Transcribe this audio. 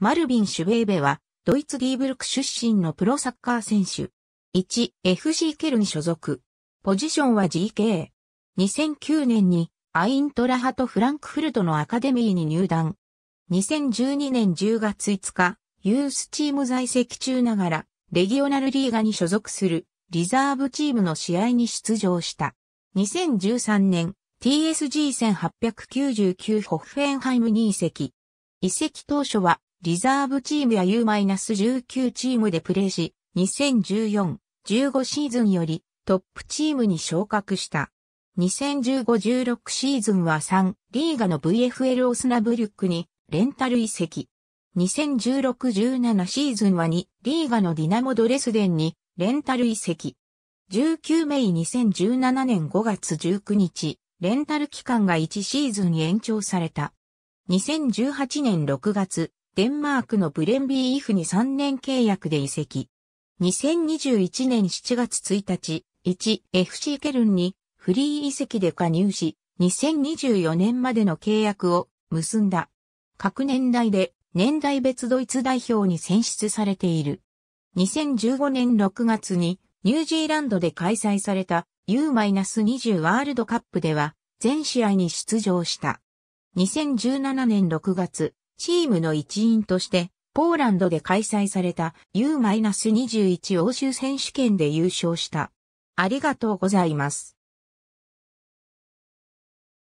マルビン・シュベーベは、ドイツディーブルク出身のプロサッカー選手。1、FC ケルン所属。ポジションは GK。2009年にアイントラハトフランクフルトのアカデミーに入団。2012年10月5日、ユースチーム在籍中ながら、レギオナルリーガに所属するリザーブチームの試合に出場した。2013年、TSG1899 ホッフェンハイムに移籍。移籍当初はリザーブチームや U-19 チームでプレーし、2014-15シーズンよりトップチームに昇格した。2015-16シーズンは3リーガの VFL オスナブリュックにレンタル移籍。2016-17シーズンは2リーガのディナモドレスデンにレンタル移籍。19メイ2017年5月19日、レンタル期間が1シーズン延長された。2018年6月、デンマークのブレンビーイフに3年契約で移籍。2021年7月1日、1、FC ケルンにフリー移籍で加入し、2024年までの契約を結んだ。各年代で年代別ドイツ代表に選出されている。2015年6月にニュージーランドで開催された U-20 ワールドカップでは全試合に出場した。2017年6月、チームの一員として、ポーランドで開催された U-21 欧州選手権で優勝した。ありがとうございます。